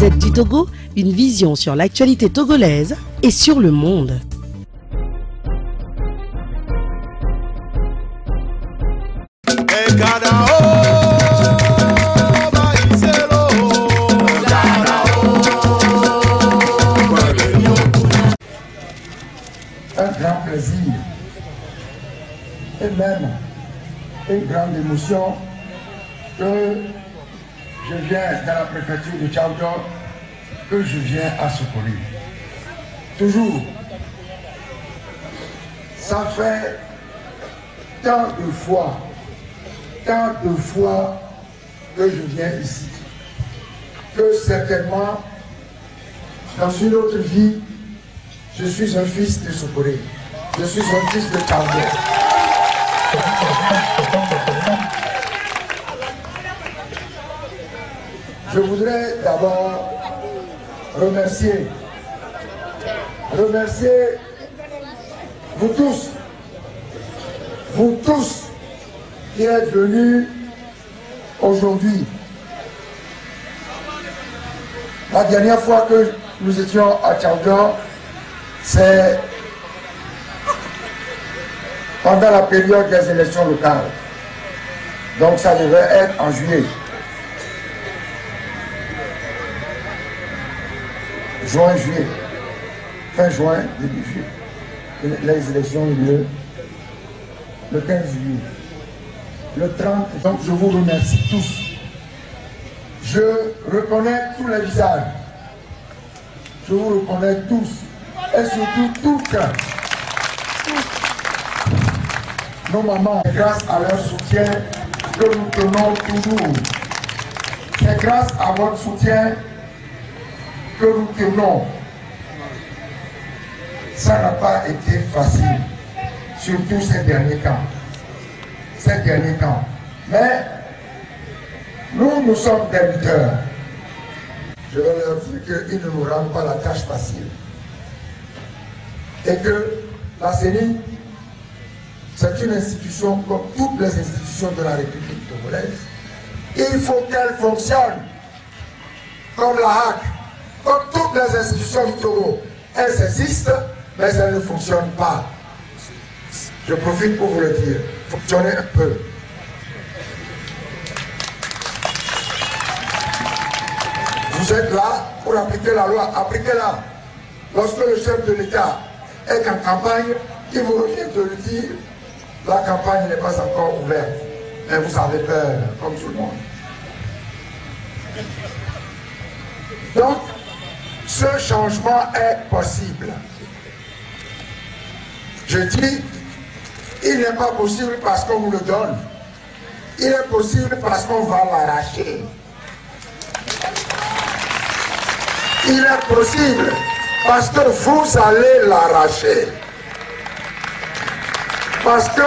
Gazette du Togo, une vision sur l'actualité togolaise et sur le monde. Un grand plaisir et même une grande émotion que je viens dans la préfecture de Tchaoudo, que je viens à Sokoli. Toujours, ça fait tant de fois, tant de fois que je viens ici, que certainement, dans une autre vie, je suis un fils de Sokoli. Je suis un fils de Tchaoudo. Je voudrais d'abord remercier, remercier vous tous, vous tous qui êtes venus aujourd'hui. La dernière fois que nous étions à Tchaoudan, c'est pendant la période des élections locales. Donc ça devait être en juillet. Juin, juillet. Fin juin, début juillet. Les élections ont eu lieu le 15 juillet. Le 30, donc je vous remercie tous. Je reconnais tous les visages. Je vous reconnais tous. Et surtout toutes. Nos mamans, grâce à leur soutien que nous tenons toujours. C'est grâce à votre soutien que nous tenons. Ça n'a pas été facile, surtout ces derniers temps. Ces derniers temps. Mais nous, nous sommes des lutteurs. Je vais leur dire qu'ils ne nous rendent pas la tâche facile. Et que la CENI, c'est une institution comme toutes les institutions de la République togolaise. Il faut qu'elle fonctionne comme la HAC, comme toutes les institutions du Togo. Elles existent, mais elles ne fonctionnent pas. Je profite pour vous le dire. Fonctionnez un peu. Vous êtes là pour appliquer la loi. Appliquez-la. Lorsque le chef de l'État est en campagne, il vous revient de lui dire la campagne n'est pas encore ouverte. Mais vous avez peur, comme tout le monde. Donc, ce changement est possible. Je dis, il n'est pas possible parce qu'on vous le donne. Il est possible parce qu'on va l'arracher. Il est possible parce que vous allez l'arracher. Parce que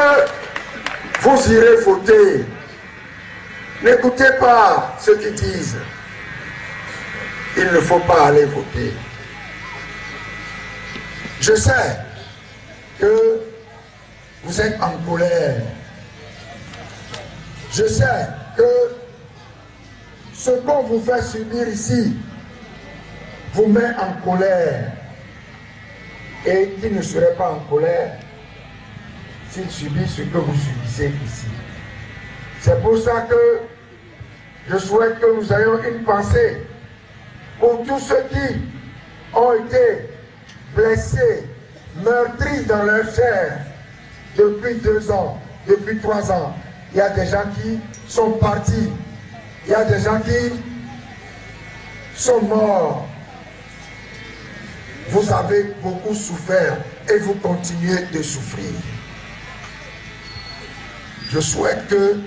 vous irez voter. N'écoutez pas ceux qui disent il ne faut pas aller voter. Je sais que vous êtes en colère. Je sais que ce qu'on vous fait subir ici vous met en colère. Et qui ne serait pas en colère s'il subit ce que vous subissez ici? C'est pour ça que je souhaite que nous ayons une pensée pour tous ceux qui ont été blessés, meurtris dans leur chair depuis deux ans, depuis trois ans. Il y a des gens qui sont partis. Il y a des gens qui sont morts. Vous avez beaucoup souffert et vous continuez de souffrir. Je souhaite que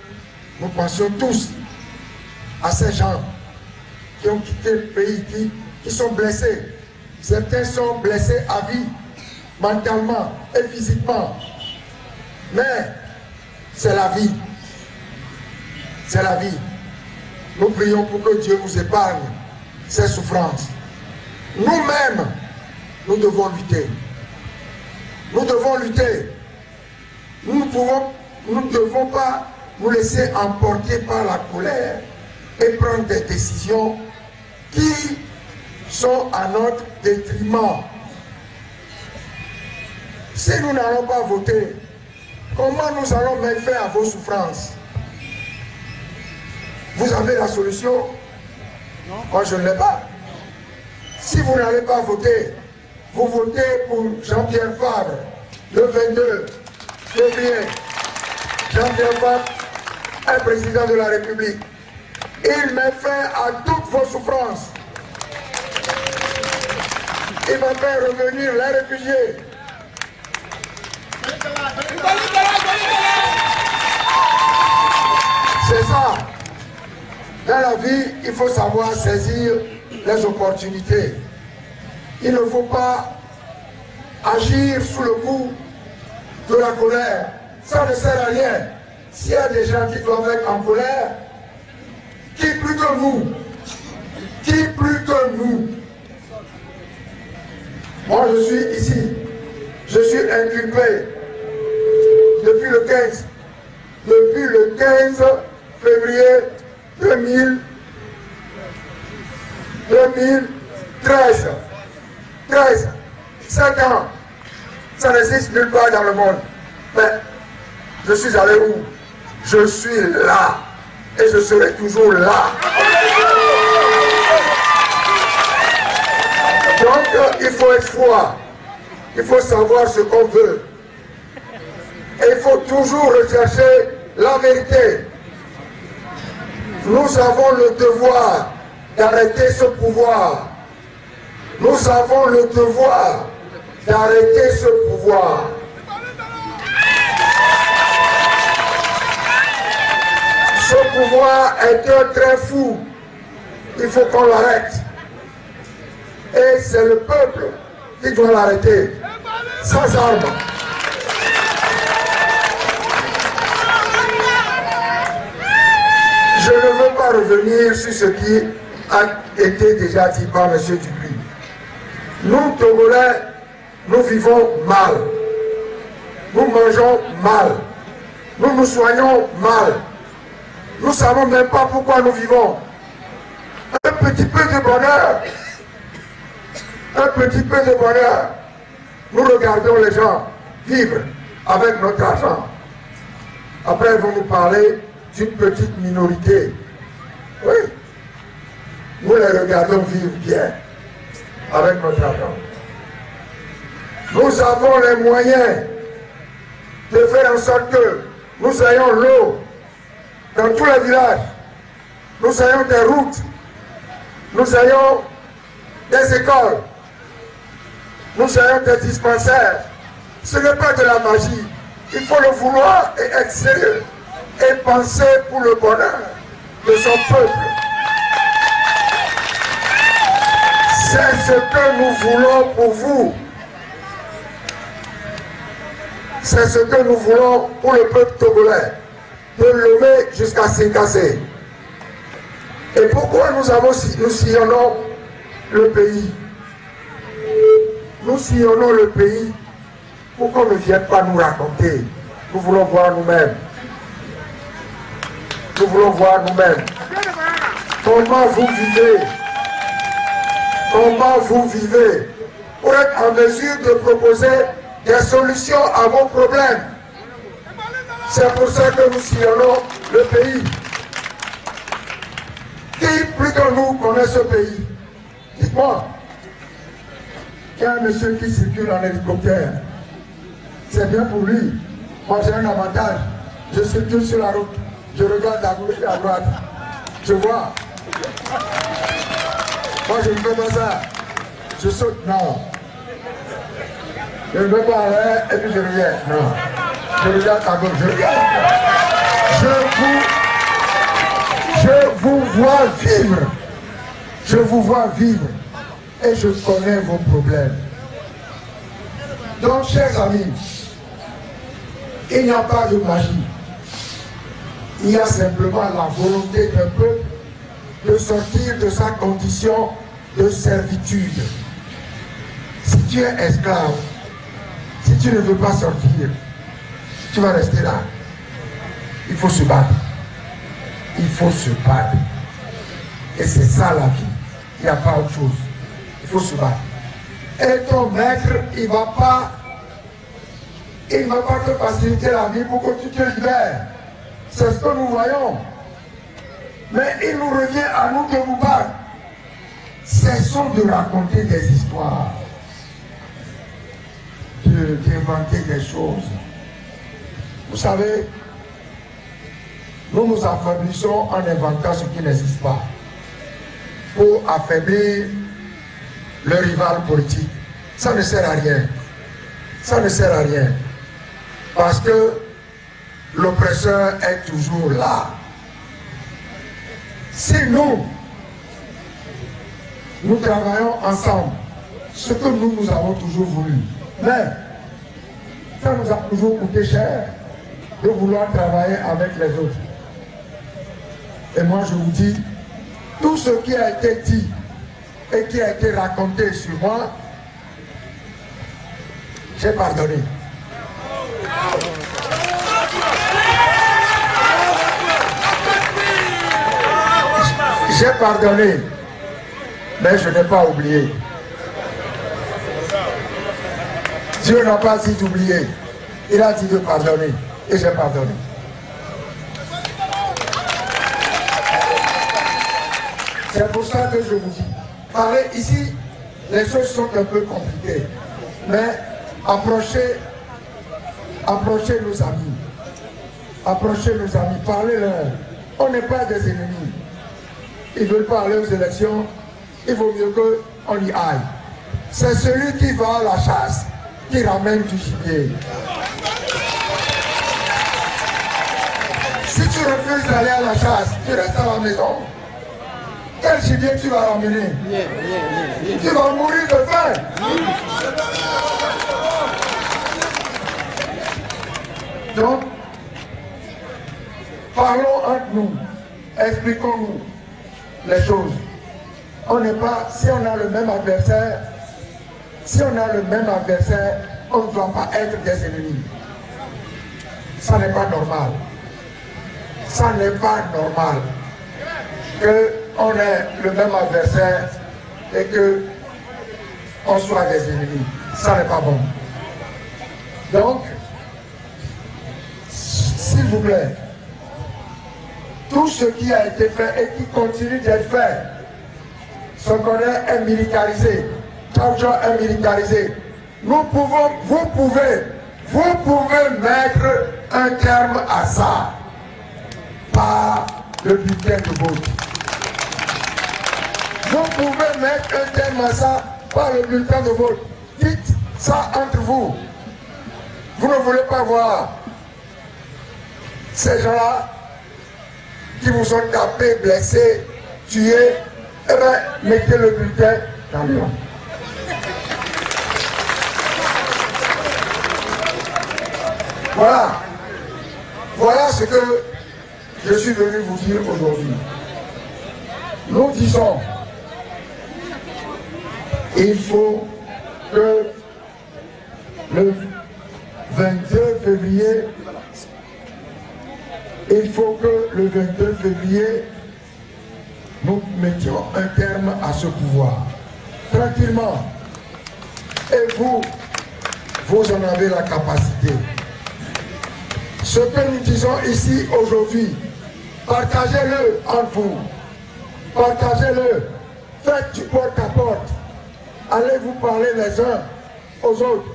nous pensions tous à ces gens qui ont quitté le pays, qui, sont blessés. Certains sont blessés à vie, mentalement et physiquement. Mais c'est la vie. C'est la vie. Nous prions pour que Dieu nous épargne ces souffrances. Nous-mêmes, nous devons lutter. Nous devons lutter. Nous ne pouvons, nous ne devons pas nous laisser emporter par la colère et prendre des décisions qui sont à notre détriment. Si nous n'allons pas voter, comment nous allons mettre fin à vos souffrances? Vous avez la solution? Moi, je ne l'ai pas. Si vous n'allez pas voter, vous votez pour Jean-Pierre Fabre le 22 février. Jean-Pierre Fabre est président de la République. Il met fin à toutes vos souffrances. Il va faire revenir les réfugiés. C'est ça. Dans la vie, il faut savoir saisir les opportunités. Il ne faut pas agir sous le coup de la colère. Ça ne sert à rien. S'il y a des gens qui doivent être en colère, qui plus que nous Qui plus que nous Moi, je suis ici. Je suis inculpé depuis le 15. Depuis le 15 février 2000, 2013. 13. 5 ans. Ça n'existe nulle part dans le monde. Mais je suis allé où? Je suis là et je serai toujours là. Donc, il faut être froid. Il faut savoir ce qu'on veut. Et il faut toujours rechercher la vérité. Nous avons le devoir d'arrêter ce pouvoir. Nous avons le devoir d'arrêter ce pouvoir. Ce pouvoir est un très fou. Il faut qu'on l'arrête. Et c'est le peuple qui doit l'arrêter. Sans armes. Je ne veux pas revenir sur ce qui a été déjà dit par M. Dupuis. Nous, Togolais, nous vivons mal. Nous mangeons mal. Nous nous soignons mal. Nous ne savons même pas pourquoi nous vivons. Un petit peu de bonheur. Un petit peu de bonheur. Nous regardons les gens vivre avec notre argent. Après, ils vont nous parler d'une petite minorité. Oui. Nous les regardons vivre bien avec notre argent. Nous avons les moyens de faire en sorte que nous ayons l'eau dans tous les villages. Nous ayons des routes. Nous ayons des écoles. Nous ayons des dispensaires. Ce n'est pas de la magie. Il faut le vouloir et être sérieux. Et penser pour le bonheur de son peuple. C'est ce que nous voulons pour vous. C'est ce que nous voulons pour le peuple togolais. De lever jusqu'à s'écasser. Et pourquoi nous, avons, nous sillonnons le pays? Nous sillonnons le pays pour qu'on ne vienne pas nous raconter. Nous voulons voir nous-mêmes. Nous voulons voir nous-mêmes. Comment vous vivez? Comment vous vivez? Pour être en mesure de proposer des solutions à vos problèmes. C'est pour ça que nous sillonnons le pays. Qui plus que nous connaît ce pays? Dites-moi. Il y a un monsieur qui circule en hélicoptère. C'est bien pour lui. Moi j'ai un avantage. Je circule sur la route. Je regarde à gauche et à droite. Je vois. Moi je ne fais pas ça. Je saute. Non. Je ne veux pas aller et puis je reviens. Non. Je regarde à gauche. Je regarde. Je vous, je vous vois vivre. Je vous vois vivre. Et je connais vos problèmes. Donc, chers amis, il n'y a pas de magie. Il y a simplement la volonté d'un peuple de sortir de sa condition de servitude. Si tu es esclave, si tu ne veux pas sortir, tu vas rester là. Il faut se battre. Il faut se battre. Et c'est ça la vie. Il n'y a pas autre chose. il faut se battre. Et ton maître, il ne va pas il va pas te faciliter la vie pour que tu te libères. C'est ce que nous voyons. Mais il nous revient à nous de vous battre. Cessons de raconter des histoires, d'inventer des choses. Vous savez, nous nous affaiblissons en inventant ce qui n'existe pas pour affaiblir le rival politique. Ça ne sert à rien. Ça ne sert à rien. Parce que l'oppresseur est toujours là. Si nous, nous travaillons ensemble, ce que nous, nous avons toujours voulu, mais ça nous a toujours coûté cher de vouloir travailler avec les autres. Et moi, je vous dis, tout ce qui a été dit et qui a été raconté sur moi, j'ai pardonné. J'ai pardonné, mais je n'ai pas oublié. Dieu n'a pas dit d'oublier. Il a dit de pardonner. Et j'ai pardonné. C'est pour ça que je vous dis, parler ici, les choses sont un peu compliquées. Mais approchez, approchez nos amis. Approchez nos amis, parlez-leur. On n'est pas des ennemis. Ils veulent pas aller aux élections. Il vaut mieux qu'on y aille. C'est celui qui va à la chasse qui ramène du gibier. Si tu refuses d'aller à la chasse, tu restes à la maison. Quel gibier tu vas ramener Tu vas mourir de faim. Donc, parlons entre nous, expliquons-nous les choses. On n'est pas, si on a le même adversaire, si on a le même adversaire, on ne doit pas être des ennemis. Ça n'est pas normal. Ça n'est pas normal qu'on ait le même adversaire et que on soit des ennemis. Ça n'est pas bon. Donc, s'il vous plaît, tout ce qui a été fait et qui continue d'être fait, ce qu'on est militarisé, Georgia est militarisé. Nous pouvons, vous pouvez, vous pouvez mettre un terme à ça par le bulletin de vote. Vous pouvez mettre un terme à ça par le bulletin de vote. Dites ça entre vous. Vous ne voulez pas voir ces gens-là qui vous ont tapé, blessé, tué, eh bien, mettez le bulletin dans le Voilà. Voilà ce que je suis venu vous dire aujourd'hui. Nous disons, il faut que le 22 février, il faut que le 22 février, nous mettions un terme à ce pouvoir. Tranquillement. Et vous, vous en avez la capacité. Ce que nous disons ici aujourd'hui, partagez-le entre vous. Partagez-le. Faites du porte à porte. Allez vous parler les uns aux autres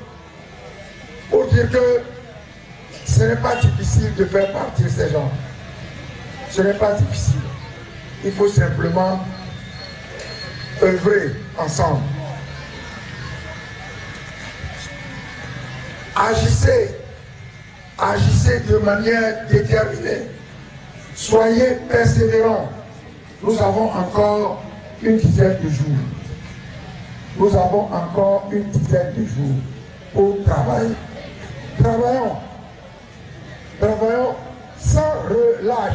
pour dire que ce n'est pas difficile de faire partir ces gens. Ce n'est pas difficile. Il faut simplement œuvrer ensemble. Agissez agissez de manière déterminée. Soyez persévérants. Nous avons encore une dizaine de jours. Nous avons encore une dizaine de jours pour travailler. Travaillons. Travaillons sans relâche.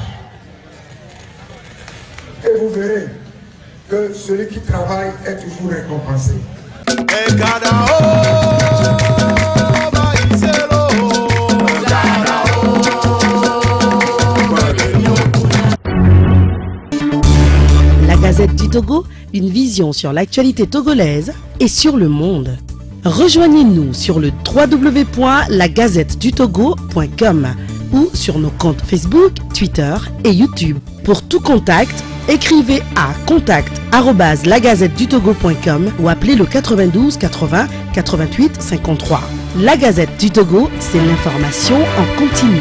Et vous verrez que celui qui travaille est toujours récompensé. Du Togo, une vision sur l'actualité togolaise et sur le monde. Rejoignez-nous sur le www.lagazettedutogo.com ou sur nos comptes Facebook, Twitter et YouTube. Pour tout contact, écrivez à contact@lagazettedutogo.com ou appelez le 92 80 88 53. La Gazette du Togo, c'est l'information en continu.